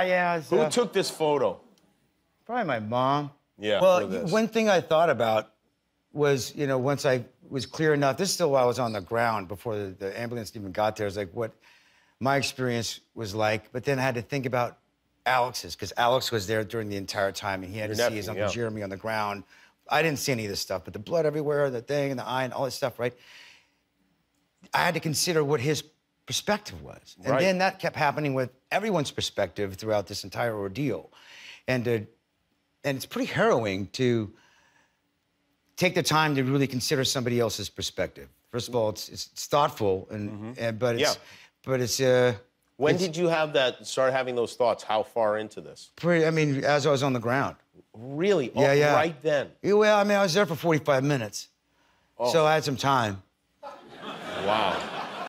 Yeah, it's, Who uh, took this photo? probably my mom. Yeah. Well, one thing I thought about was, you know, once I was clear enough, this is still while I was on the ground before the, the ambulance even got there. there, is like what my experience was like. But then I had to think about Alex's, because Alex was there during the entire time and he had to Your see his Uncle yeah. Jeremy on the ground. I didn't see any of this stuff, but the blood everywhere, the thing, and the eye, and all this stuff, right? I had to consider what his perspective was. And Right. then that kept happening with everyone's perspective throughout this entire ordeal. And to, and it's pretty harrowing to take the time to really consider somebody else's perspective. First of all, it's, it's, it's thoughtful, and, and but it's. Yeah. but it's uh, when it's did you have that? Start having those thoughts? How far into this? pretty. I mean, as I was on the ground. Really? Yeah, Oh, yeah. Right then. Yeah, Well, I mean, I was there for 45 minutes, Oh. so I had some time.